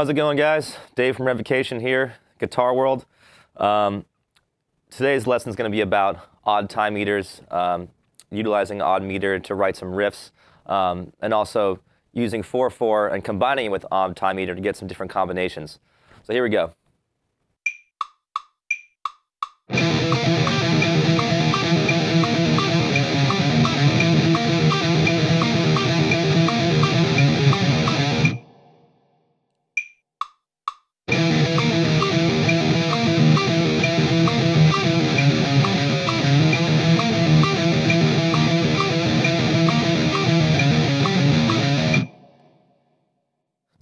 How's it going, guys? Dave from Revocation here, Guitar World. Um, today's lesson is going to be about odd time meters, um, utilizing odd meter to write some riffs, um, and also using 4-4 and combining it with odd time meter to get some different combinations. So here we go.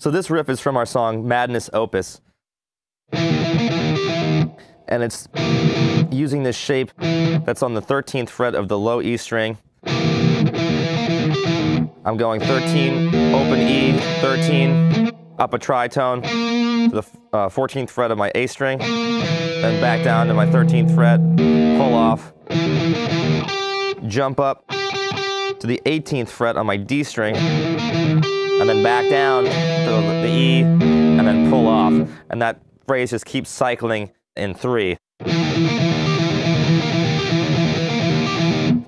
So this riff is from our song Madness Opus. And it's using this shape that's on the 13th fret of the low E string. I'm going 13, open E, 13, up a tritone to the uh, 14th fret of my A string, then back down to my 13th fret, pull off, jump up to the 18th fret on my D string, and then back down to the E, and then pull off. And that phrase just keeps cycling in three.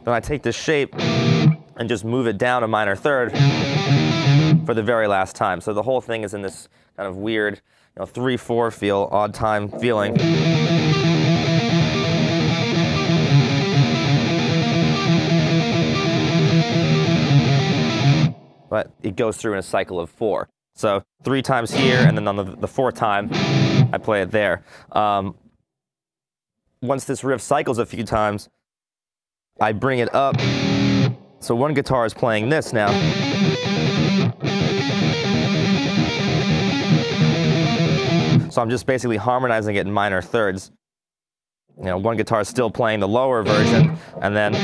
Then I take this shape and just move it down a minor third for the very last time. So the whole thing is in this kind of weird, you know, three-four feel, odd time feeling. But it goes through in a cycle of four. So three times here, and then on the, the fourth time, I play it there. Um, once this riff cycles a few times, I bring it up. So one guitar is playing this now. So I'm just basically harmonizing it in minor thirds. You know, one guitar is still playing the lower version, and then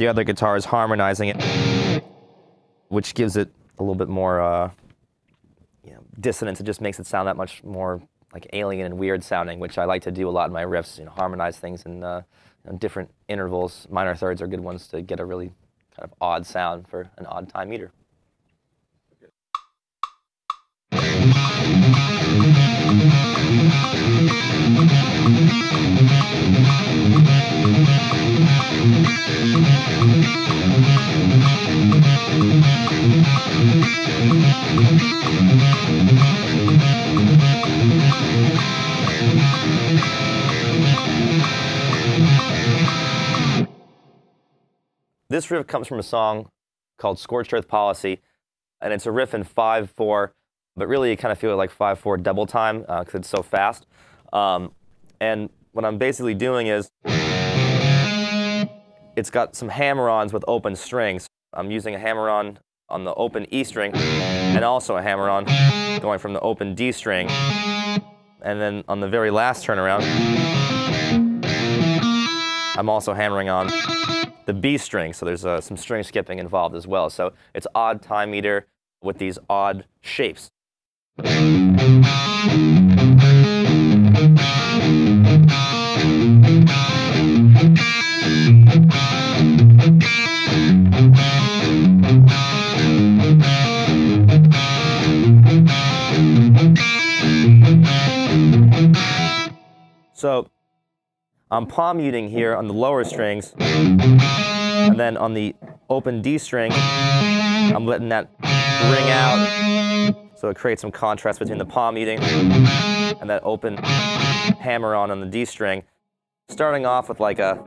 the other guitar is harmonizing it, which gives it a little bit more uh, you know, dissonance. It just makes it sound that much more like alien and weird sounding, which I like to do a lot in my riffs. You know, harmonize things in, uh, different intervals. Minor thirds are good ones to get a really kind of odd sound for an odd time meter. This riff comes from a song called Scorched Earth Policy, and it's a riff in 5-4, but really you kind of feel it like 5-4 double time because uh, it's so fast. Um, and what I'm basically doing is it's got some hammer-ons with open strings. I'm using a hammer-on on the open E string and also a hammer-on going from the open D string. And then on the very last turnaround, I'm also hammering on the B string, so there's uh, some string skipping involved as well. So it's odd time meter with these odd shapes. So I'm palm muting here on the lower strings, and then on the open D string, I'm letting that ring out, so it creates some contrast between the palm muting and that open hammer on on the D string. Starting off with like a,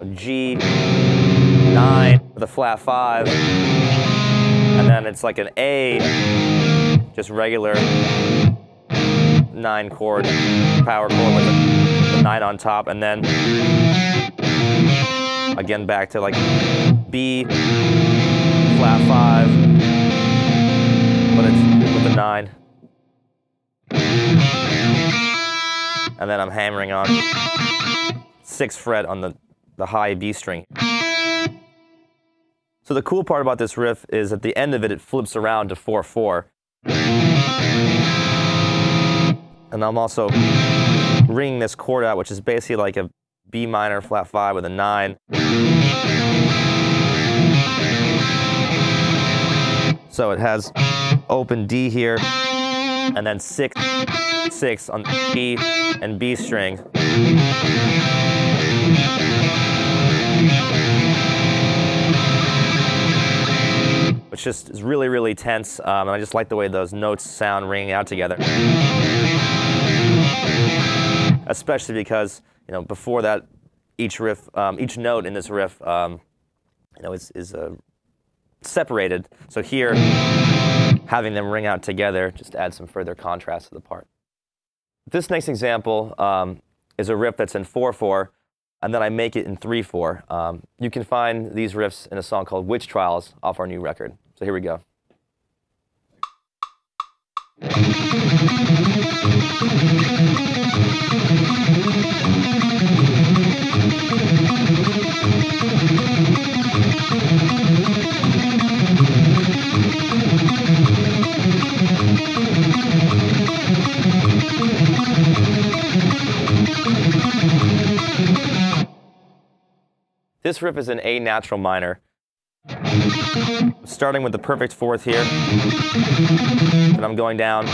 a G9 with a flat 5, and then it's like an A, just regular nine chord power chord with a, nine on top, and then Mm-hmm. again back to like B flat five, but it's with a nine. And then I'm hammering on sixth fret on the, the high B string. So the cool part about this riff is at the end of it, it flips around to 4-4. And I'm also ringing this chord out, which is basically like a B minor flat five with a nine. So it has open D here, and then six, six on E and B string. Which just is really, really tense, um, and I just like the way those notes sound ringing out together. Especially because, you know, before that, each riff, um, each note in this riff, um, you know, is, is uh, separated. So here, having them ring out together just adds some further contrast to the part. This next example um, is a riff that's in 4-4, and then I make it in 3-4. Um, you can find these riffs in a song called Witch Trials off our new record. So here we go. This riff is in A natural minor. Starting with the perfect fourth here, and I'm going down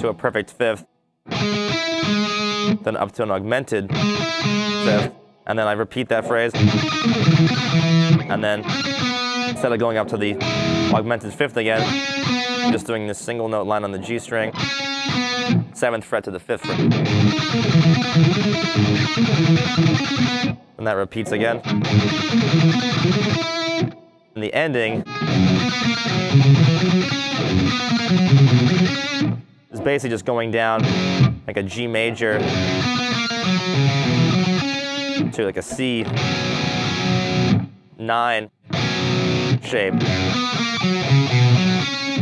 to a perfect fifth, then up to an augmented fifth, and then I repeat that phrase, and then instead of going up to the augmented fifth again, I'm just doing this single note line on the G string, seventh fret to the fifth fret. And that repeats again. And the ending is basically just going down like a G major to like a C 9 shape,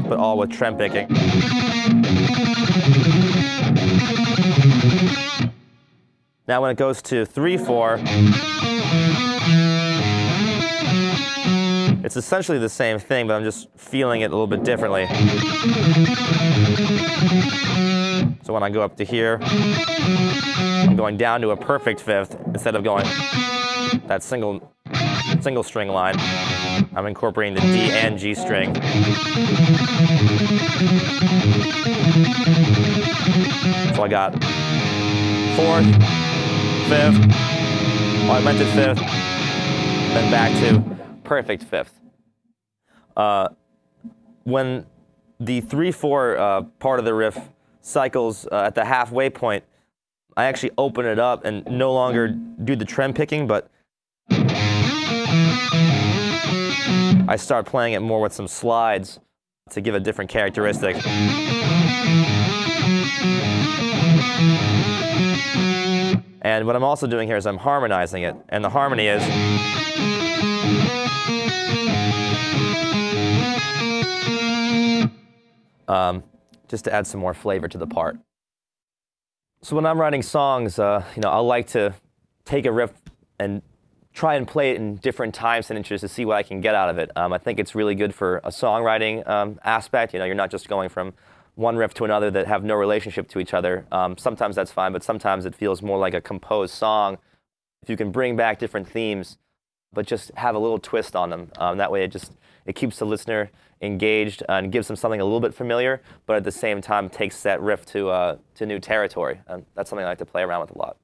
but all with trem picking. Now when it goes to 3-4, it's essentially the same thing, but I'm just feeling it a little bit differently. So when I go up to here, I'm going down to a perfect fifth instead of going that single, single string line. I'm incorporating the D and G string. So I got fourth, fifth, augmented fifth, then back to perfect fifth. Uh, when the 3-4 uh, part of the riff cycles uh, at the halfway point, I actually open it up and no longer do the trem picking, but I start playing it more with some slides to give a different characteristic. And what I'm also doing here is I'm harmonizing it. And the harmony is um, just to add some more flavor to the part. So when I'm writing songs, uh, you know, I like to take a riff and try and play it in different time signatures to see what I can get out of it. Um, I think it's really good for a songwriting um, aspect. You know, you're not just going from one riff to another that have no relationship to each other. Um, sometimes that's fine, but sometimes it feels more like a composed song. If you can bring back different themes, but just have a little twist on them, um, that way it just it keeps the listener engaged and gives them something a little bit familiar, but at the same time takes that riff to uh, to new territory. And that's something I like to play around with a lot.